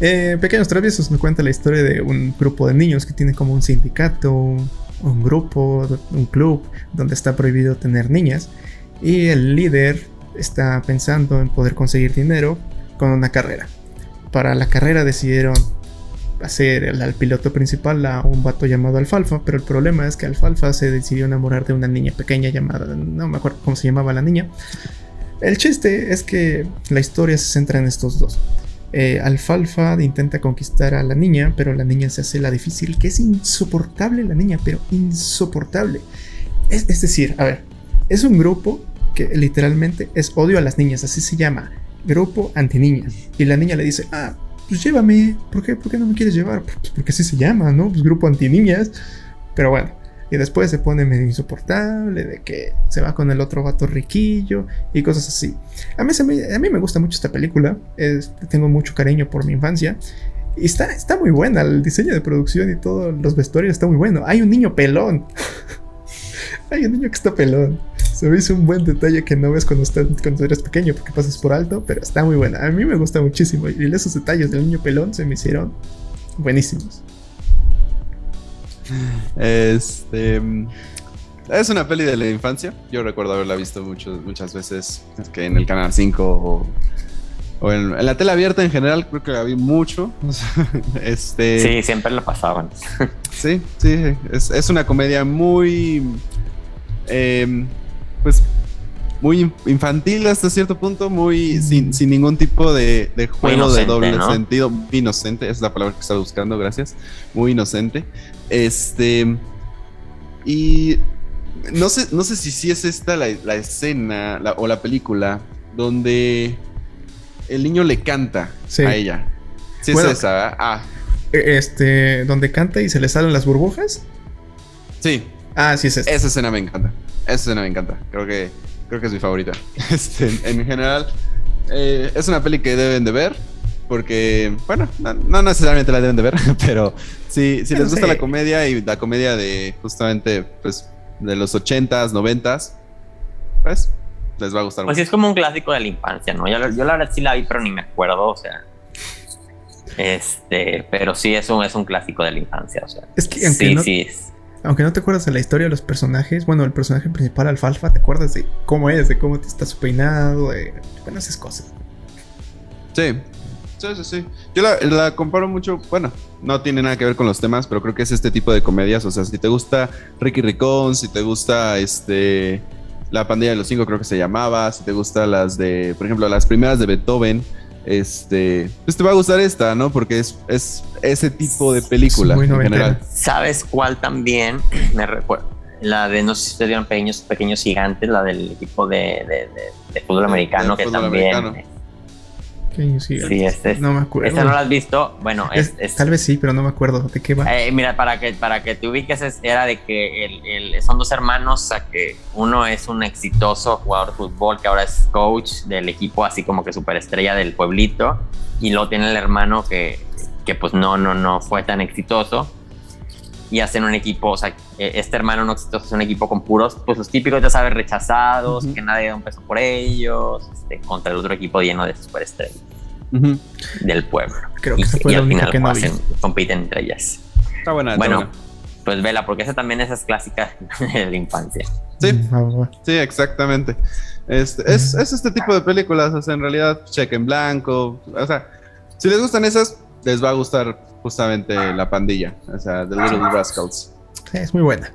Eh, Pequeños Traviesos me cuenta la historia de un grupo de niños que tiene como un sindicato, un grupo, un club donde está prohibido tener niñas. Y el líder está pensando en poder conseguir dinero con una carrera. Para la carrera decidieron hacer al piloto principal a un vato llamado Alfalfa, pero el problema es que Alfalfa se decidió enamorar de una niña pequeña llamada, no me acuerdo cómo se llamaba la niña. El chiste es que la historia se centra en estos dos. Eh, Alfalfa intenta conquistar a la niña, pero la niña se hace la difícil, que es insoportable la niña, pero insoportable. Es, es decir, a ver, es un grupo que literalmente es odio a las niñas, así se llama, grupo anti niñas. Y la niña le dice, ah, pues llévame, ¿por qué, ¿Por qué no me quieres llevar? Pues porque así se llama, ¿no? Pues grupo anti niñas. Pero bueno, y después se pone medio insoportable, de que se va con el otro vato riquillo y cosas así. A mí, a mí me gusta mucho esta película, tengo mucho cariño por mi infancia. Y está, está muy buena, el diseño de producción y todos los vestuarios está muy bueno. Hay un niño pelón. Hay un niño que está pelón. Se me hizo un buen detalle que no ves cuando, cuando eres pequeño porque pasas por alto, pero está muy buena. A mí me gusta muchísimo y esos detalles del niño pelón se me hicieron buenísimos. Este. Es una peli de la infancia. Yo recuerdo haberla visto muchas veces que en el canal 5 o, en, la tele abierta en general. Creo que la vi mucho. este, sí, siempre la pasaban. sí, sí. Es, una comedia muy. Em, pues muy infantil hasta cierto punto, muy sin, ningún tipo de, juego de doble sentido, inocente, es la palabra que estaba buscando, gracias, muy inocente. Este, y no sé, no sé si sí es esta la, escena o la película donde el niño le canta a ella. Sí es esa, ah. E, este, donde canta y se le salen las burbujas. Sí. Ah, sí es esta. Esa escena me encanta. Esa escena me encanta. Creo que creo que es mi favorita. Este, en general, eh, es una peli que deben de ver. Porque, bueno, no, necesariamente la deben de ver, pero si, si les gusta la comedia y la comedia de justamente, pues, de los 80s, 90s, pues, les va a gustar. Pues sí, es como un clásico de la infancia, ¿no? Yo, yo la verdad sí la vi, pero ni me acuerdo, o sea. Este, pero sí es un, es un clásico de la infancia, o sea. Es que sí, sí. Es, aunque no te acuerdas de la historia de los personajes, bueno, el personaje principal, Alfalfa, te acuerdas de cómo es, de cómo está su peinado, de bueno, esas cosas. Sí, sí, sí, sí. Yo la, comparo mucho, bueno, no tiene nada que ver con los temas, pero creo que es este tipo de comedias. O sea, si te gusta Ricky Ricón, si te gusta este. La pandilla de los cinco, creo que se llamaba. Si te gusta las de, por ejemplo, las primeras de Beethoven este, pues te va a gustar esta, ¿no? Porque es, es ese tipo de película en general. ¿Sabes cuál también? Me recuerdo. La de, no sé si te dieron pequeños, pequeños gigantes, la del equipo de, de, fútbol americano, que también... Sí, este no me acuerdo. Esta no la has visto. Bueno, es, tal vez sí, pero no me acuerdo de qué va. Eh, mira, para que, para que te ubiques, era de que el, son dos hermanos, o sea, que uno es un exitoso jugador de fútbol que ahora es coach del equipo, así como que superestrella del pueblito, y luego tiene el hermano que, que pues no, no, no fue tan exitoso y hacen un equipo, o sea, e, este hermano no exitoso es un equipo con puros, pues los típicos, ya sabes, rechazados, que nadie da un peso por ellos, este, contra el otro equipo lleno de superestrellas del pueblo. Creo que y, y al final que hacen, compiten entre ellas. Está buena. Bueno, pues vela, porque esa también es clásica de la infancia. Sí, mm, sí, exactamente. Este, es, es, este tipo de películas, o sea, en realidad, cheque en blanco, o sea, si les gustan esas, les va a gustar justamente La Pandilla, o sea, The Little Rascals. Es muy buena.